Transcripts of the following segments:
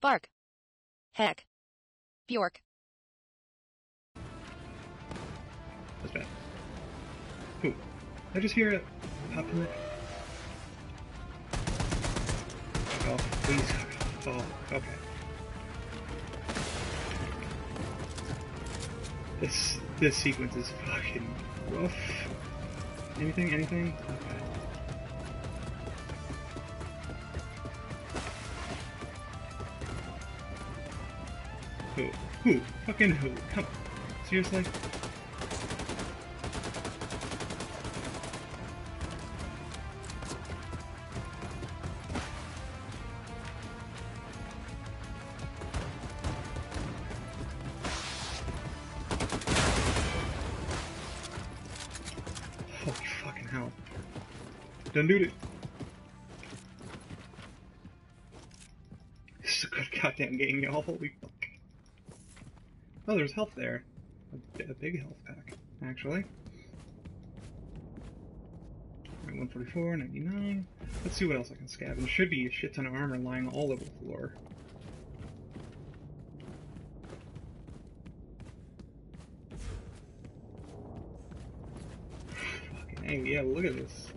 Bark. Heck. Bjork. That's bad. Ooh. I just hear it pop in it. Oh, please. Oh, okay. This this sequence is fucking rough. Anything? Anything? Okay. Who? Who? Fucking who? Come on. Seriously? Holy fucking hell. Don't do it. This is a good goddamn game, y'all. Holy. Oh, there's health there. A, a big health pack, actually. Alright, 144, 99. Let's see what else I can scavenge. Should be a shit ton of armor lying all over the floor. Fucking hey, yeah, look at this.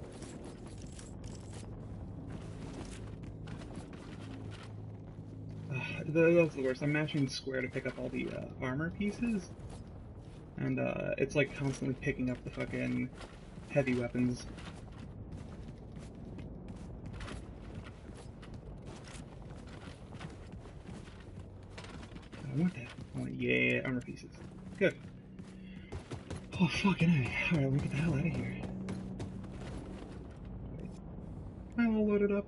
Uh, the, that's the worst. I'm mashing square to pick up all the uh, armor pieces, and uh, it's like constantly picking up the fucking heavy weapons. I want that. I want yeah armor pieces. Good. Oh fucking A. Alright, let me get the hell out of here. Am I all loaded up?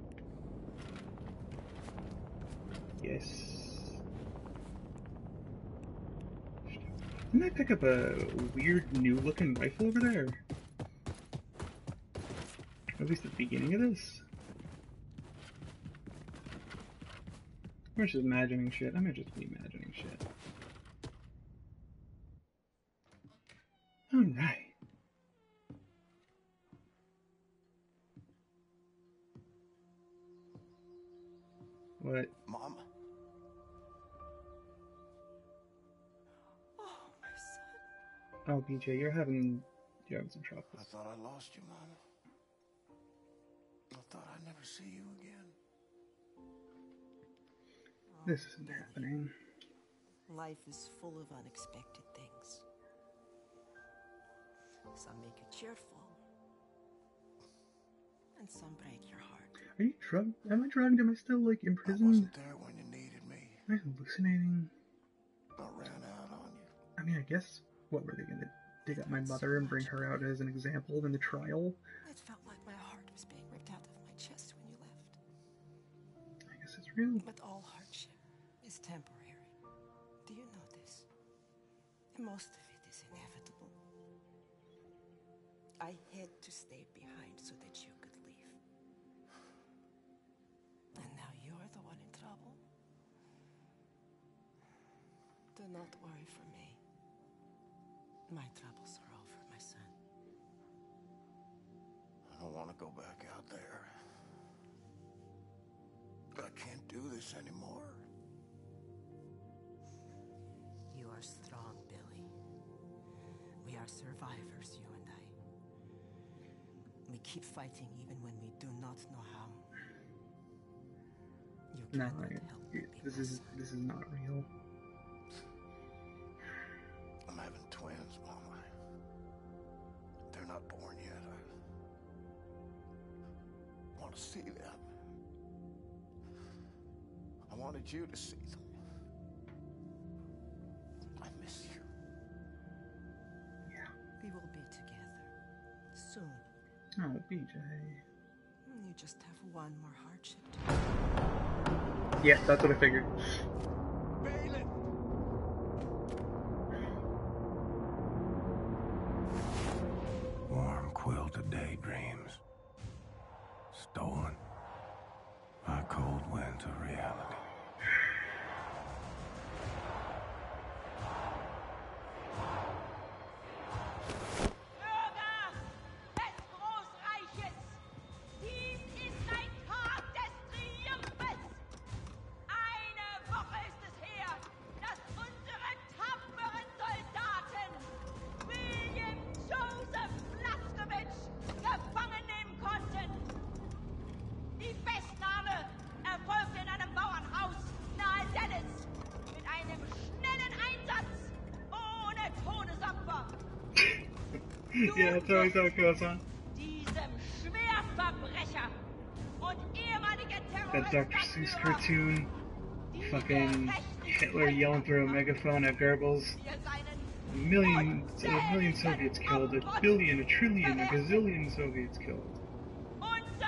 Yes. Didn't I pick up a weird new looking rifle over there? At least at the beginning of this? Or just imagining shit. I might just be imagining shit. Alright. What? Mom? Oh, BJ, you're having you're having some trouble. I thought I lost you, Mama. I thought I'd never see you again. This isn't happening. Life is full of unexpected things. Some make you cheerful, and some break your heart. Are you drugged? Am I drugged? Am I still like I imprisoned? wasn't there when you needed me. Am I hallucinating? I ran out on you. I mean, I guess what were they gonna dig up my mother and bring her out as an example in the trial? It felt like my heart was being ripped out of my chest when you left. I guess it's real. But all hardship is temporary. Do you know this? And Most of it is inevitable. I had to stay behind so that you could leave. And now you're the one in trouble. Do not worry for me. My troubles are over, my son. I don't want to go back out there. I can't do this anymore. You are strong, Billy. We are survivors, you and I. We keep fighting even when we do not know how. You No, cannot I, help but this is this is not real. You to see them. I miss you. Yeah. We will be together soon. Oh, BJ. Mm, you just have one more hardship to Yeah, that's what I figured. Yeah, that's always how it goes, huh? Diesem Schwerverbrecher und ehemaligen That Terroristen Dr. Seuss cartoon. Fucking Hitler yelling through a megaphone at Goebbels. A million, a million Soviets killed, a billion, a trillion, a gazillion Soviets killed. Unser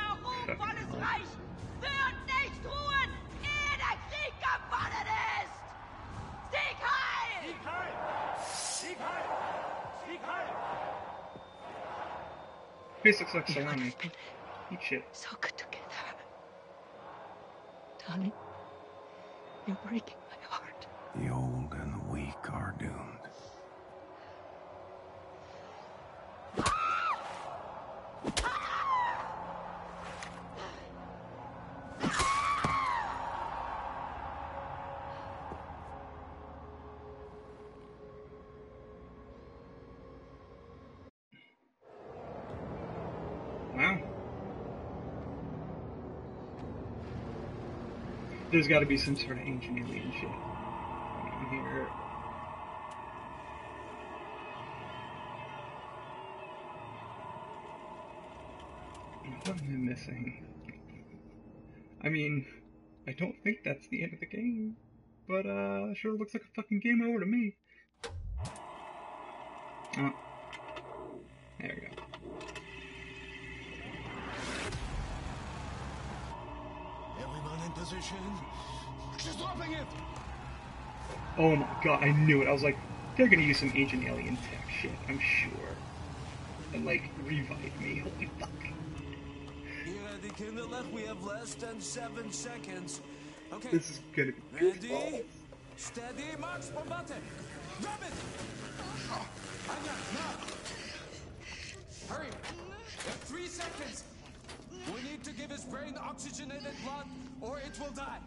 ruhmvolles Face looks like salami. Eat shit. so good together. Darling, you're breaking my heart. The old and the weak are doomed. Wow. There's got to be some sort of ancient alien shit here. What am I missing? I mean, I don't think that's the end of the game, but uh, sure looks like a fucking game over to me. Oh, there we go. In position. She's dropping it. Oh my god, I knew it. I was like, they're gonna use some ancient alien tech shit, I'm sure. And like, revive me. Holy fuck. Here at the Kinderlech, we have less than seven seconds. Okay. This is gonna be Ready? goofballs. Steady, Max Bombate. Grab it. Anya, now. Hurry. We have three seconds. We need to give his brain oxygenated blood, or it will die.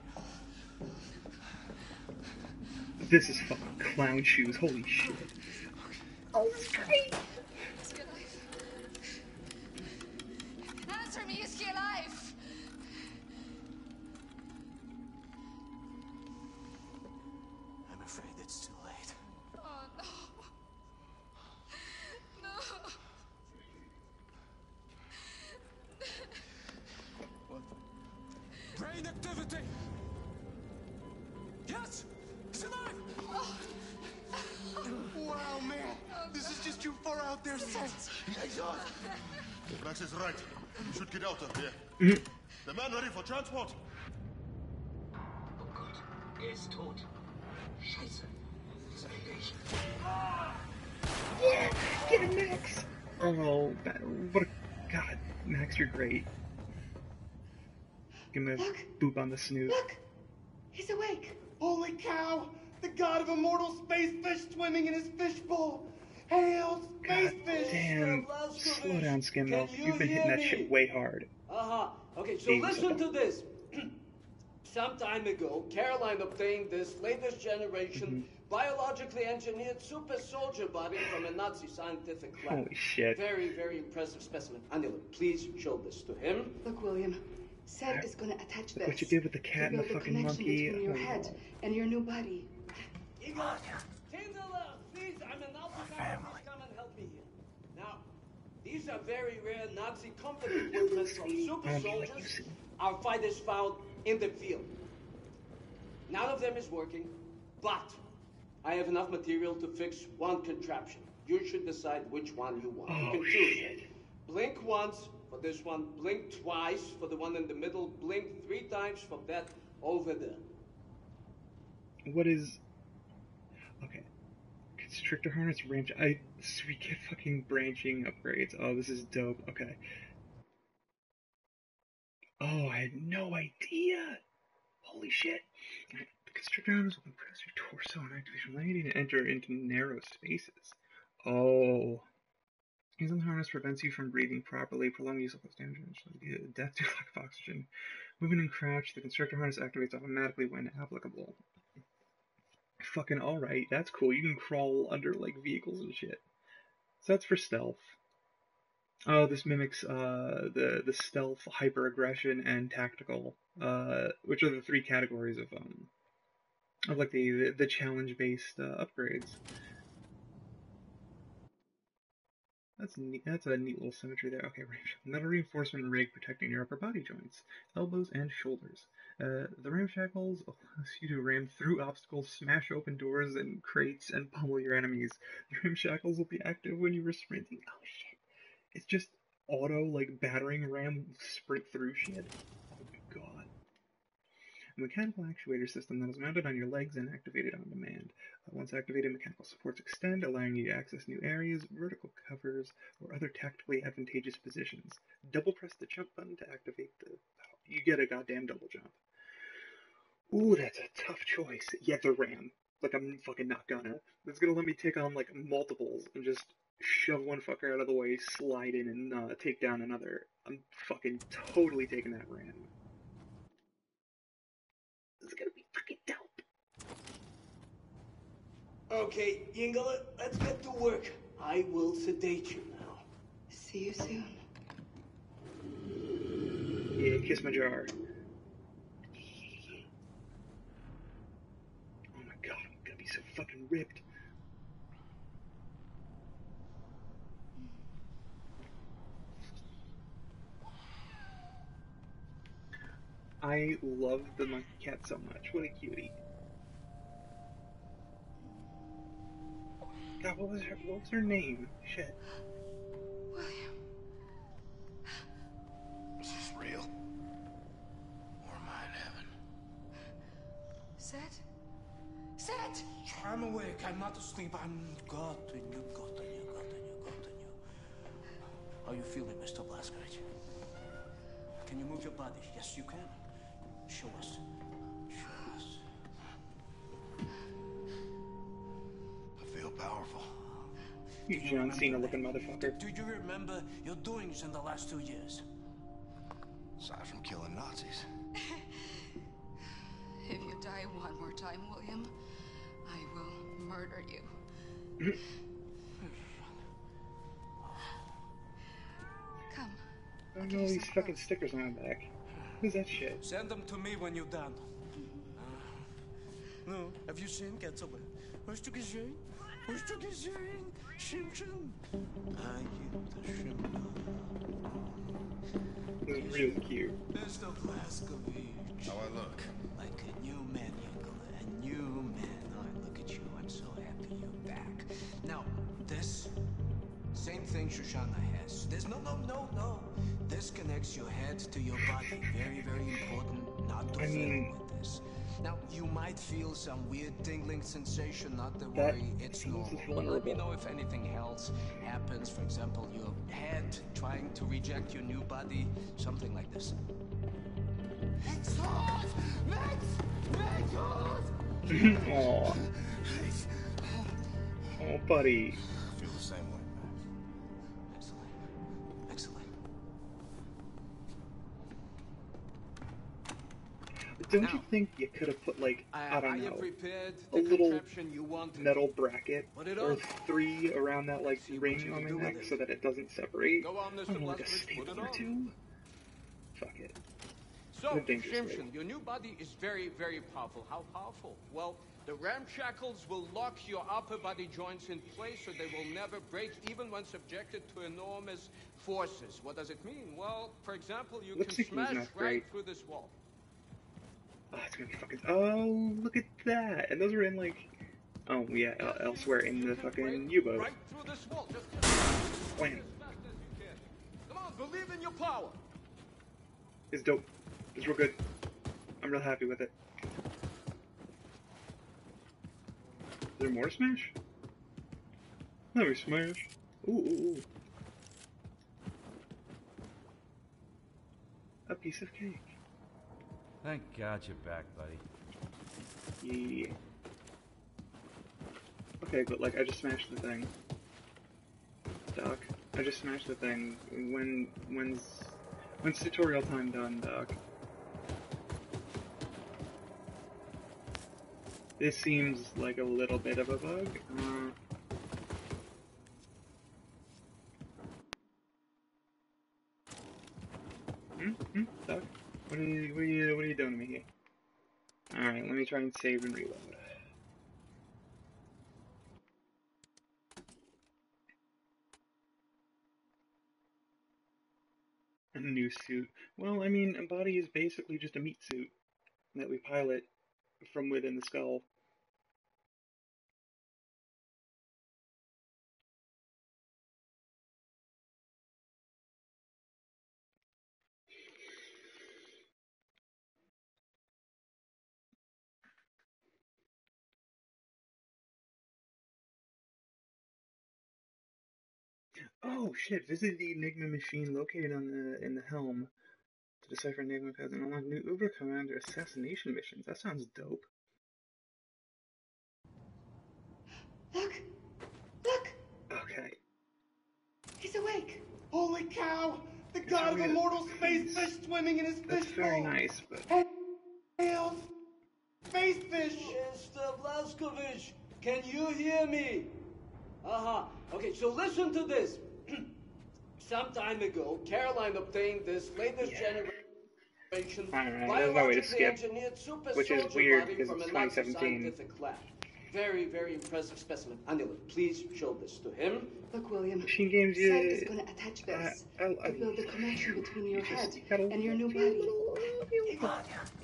This is fucking clown shoes, holy shit. Oh, it's great! Yes, he's alive. Wow, man. This is just too far out there, son. Max is right. We should get out of here. The man ready for transport? Oh Gott, er ist tot. Scheiße. Segregation. Yeah! Get him, Max! Oh, that, what a. God, Max, you're great. Give him a Look. boop on the snoot. Look! He's awake. Holy cow! The god of immortal space fish swimming in his fishbowl. Hail, space God fish! damn. Slow down, Skimbo. You You've been hitting hear that shit way hard. Uh-huh. Okay, so Baby listen step. to this. Some time ago, Caroline obtained this latest generation Mm-hmm. biologically engineered super soldier body from a Nazi scientific lab. Holy shit. Very, very impressive specimen. Anila, please show this to him. Look, William. Seth is going to attach Look this. what you did with the cat to and the build fucking connection monkey. between your Oh, head and your new body. Igor, Kindler, uh, please, I'm an Nazi guy. Please come and help me here. Now, these are very rare Nazi company equipment from super soldiers. you see. Our fighters found in the field. None of them is working, but I have enough material to fix one contraption. You should decide which one you want. you Oh, can choose. shit. Blink once for this one, blink twice for the one in the middle, blink three times for that over there. What is. Okay. Constrictor harness range. I. So we get fucking branching upgrades. Oh, this is dope. Okay. Oh, I had no idea. Holy shit. The constrictor harness will compress your torso and activation, allowing you to enter into narrow spaces. Oh. Harness prevents you from breathing properly, prolonged use of damage, and death to lack of oxygen. Moving and crouch, the constrictor harness activates automatically when applicable. Fucking alright, that's cool. You can crawl under like vehicles and shit. So that's for stealth. Oh, this mimics uh, the the stealth, hyper aggression, and tactical, uh, which are the three categories of um of like the the, the challenge based uh, upgrades. That's neat. That's a neat little symmetry there. Okay. Metal reinforcement rig protecting your upper body joints, elbows, and shoulders. Uh, the ramshackles allows you to ram through obstacles, smash open doors and crates, and pummel your enemies. The ramshackles will be active when you were sprinting. Oh shit! It's just auto like battering ram sprint through shit. A mechanical actuator system that is mounted on your legs and activated on demand. Uh, once activated, mechanical supports extend, allowing you to access new areas, vertical covers, or other tactically advantageous positions. Double press the jump button to activate the. You get a goddamn double jump. Ooh, that's a tough choice. Yeah, the ram. Like, I'm fucking not gonna. It's gonna let me take on, like, multiples and just shove one fucker out of the way, slide in, and uh, take down another. I'm fucking totally taking that ram. This is gonna be fucking dope. Okay, Yingala, let's get to work. I will sedate you now. See you soon. Yeah, kiss my jar. Oh my god, I'm gonna be so fucking ripped. I love the monkey cat so much. What a cutie. God, what was her what was her name? Shit. William. Is this real? Or am I in heaven? Set? Set! I'm awake. I'm not asleep. I'm gotten you, gotten you, gotten you, gotten you. How are you feeling, Mr. Blazkowicz? Can you move your body? Yes, you can. Show us. Powerful. You John Cena looking motherfucker. Do you remember your doings in the last two years? Aside from killing Nazis. If you die one more time, William, I will murder you. Come. I know all these fucking stickers on my back. Who's that shit? Send them to me when you're done. Mm-hmm. Uh, no, have you seen Getaway? Hast du gesehen? Hast du gesehen? Simpson? Are you the Simpson? This is cute. Mr. Blazkowicz. How I look? Like a new man, Nicola. A new man. Oh, look at you. I'm so happy you're back. Now, this same thing Shoshana has. There's no, no, no, no. This connects your head to your body. Very, very important not to I fail mean- with this. Now, you might feel some weird tingling sensation. Not to That worry, it's normal. But let me know if anything else happens. For example, your head trying to reject your new body. Something like this. Aw. Oh, buddy. I feel the same Don't you think you could have put like I are don't you know a little you metal bracket it or three around that like ring on my neck so that it doesn't separate? Go on, I Mr. don't know, like a staple or two. Fuck it. So, What a dangerous Shimshon, way. your new body is very, very powerful. How powerful? Well, the ramshackles will lock your upper body joints in place so they will never break, even when subjected to enormous forces. What does it mean? Well, for example, you Lip can is smash right through this wall. Oh, it's gonna be fucking. Oh, look at that! And those were in like. Oh yeah, el- elsewhere in the fucking U-boat. Right through this wall. Just as Wham! fast as you can. Come on, believe in your power. It's dope. It's real good. I'm real happy with it. Is there more smash? Let me smash. Ooh, ooh, ooh. A piece of cake. Thank God you're back, buddy. Yeah. Okay, but like I just smashed the thing. Doc, I just smashed the thing. When when's when's tutorial time done, Doc? This seems like a little bit of a bug. Uh, try and save and reload. A new suit. Well, I mean, a body is basically just a meat suit that we pilot from within the skull. Oh shit! Visit the Enigma machine located on the in the helm to decipher Enigma codes and unlock new Uber Commander assassination missions. That sounds dope. Look! Look! Okay. He's awake! Holy cow! The It's god of weird. immortal space fish swimming in his That's fish very bowl. nice, but Hails! Space fish! Mr. Blazkowicz, can you hear me? Uh-huh. Okay, so listen to this. Some time ago, Caroline obtained this latest generation Alright, there's no way to biologically skip, engineered super which is soldier weird body because from it's a Nazi 2017. scientific lab. Very, very impressive specimen. Anila, please show this to him. Look, William. MachineGames, Seth yeah, is going to attach uh, this I- I- to build the connection between your you head just gotta and your new body.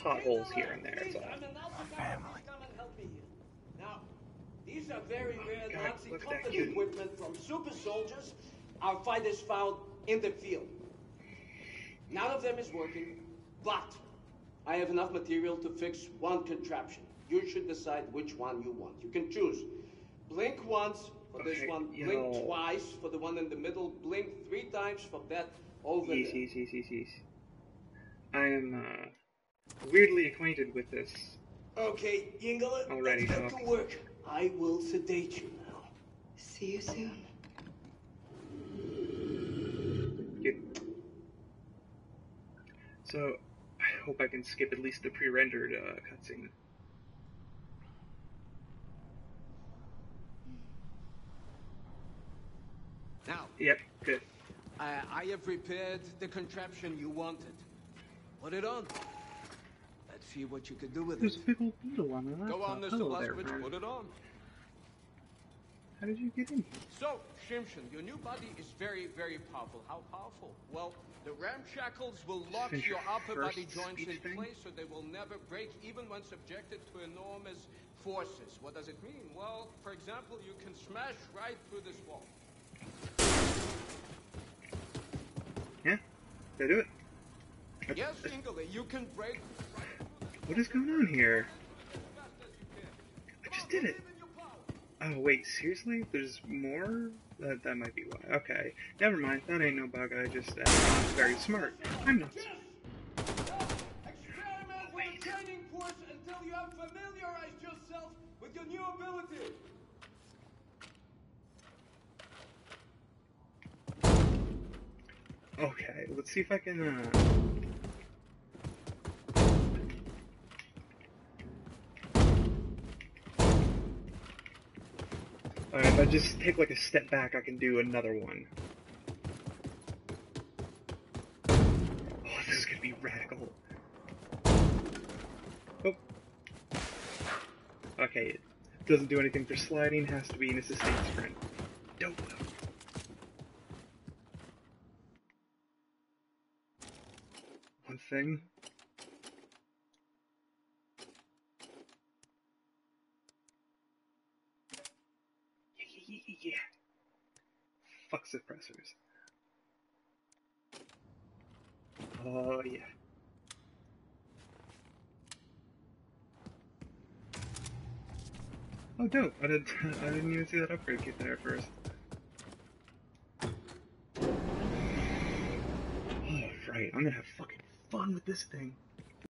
potholes here and there. It's all. Family. Come and help me here. Now, these are very oh rare God, Nazi look at that company kid. equipment from super soldiers our fighters found in the field. None of them is working, but I have enough material to fix one contraption. You should decide which one you want. You can choose. Blink once for this one, yo. blink twice for the one in the middle, blink three times for that over Yes, there. yes, yes, yes, yes. I am uh, weirdly acquainted with this. Okay, Yingala, Already, let's get to work. I will sedate you now. See you soon. Good. So, I hope I can skip at least the pre-rendered uh, cutscene. Now, Yep, good. I, I have prepared the contraption you wanted. Put it on. Let's see what you can do with There's it. a big old beetle on my laptop. Go on, Mr. Hello there, Blazkowicz, friend. put it on. How did you get in here? So, Shimshon, your new body is very, very powerful. How powerful? Well, the ramshackles will lock Since your upper body joints in thing? place so they will never break even when subjected to enormous forces. What does it mean? Well, for example, you can smash right through this wall. Yeah, I do it? Yes, Ingele, you can break right What is going on here? I just did it. Oh wait, seriously? There's more? That that might be why. Okay, never mind. That ain't no bug. I just uh, I'm very smart. I'm not. Experiment with the training course until you have familiarized yourself with your new ability. Okay, let's see if I can. Uh... if I just take like a step back, I can do another one. Oh, this is gonna be radical. Oh. Okay, it doesn't do anything for sliding, has to be in a sustained sprint. Dope. One thing. Yeah, yeah, yeah, yeah. Suppressors. Oh, yeah. Oh, dope. I, did, I didn't even see that upgrade kit there first. Oh, right. I'm gonna have fucking fun with this thing.